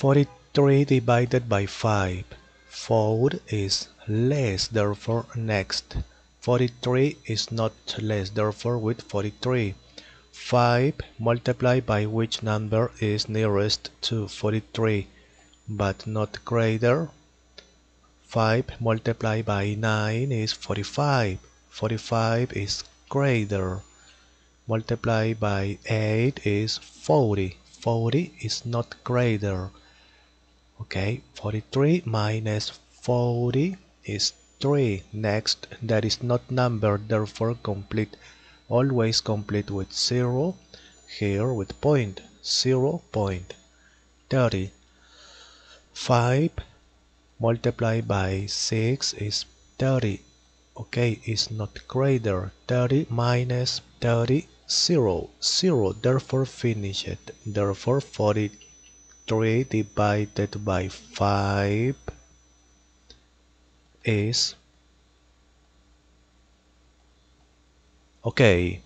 43 divided by 5. 4 is less, therefore next. 43 is not less, therefore with 43. 5 multiplied by which number is nearest to 43 but not greater 5 multiplied by 9 is 45 45 is greater multiplied by 8 is 40 40 is not greater okay 43 minus 40 is 3 next that is not number, therefore complete always complete with 0 here with point 0 point. 30 5 multiplied by 6 is 30 okay is not greater. 30 minus 30 0 0 therefore finish it. Therefore 43 divided by 5 is Okay,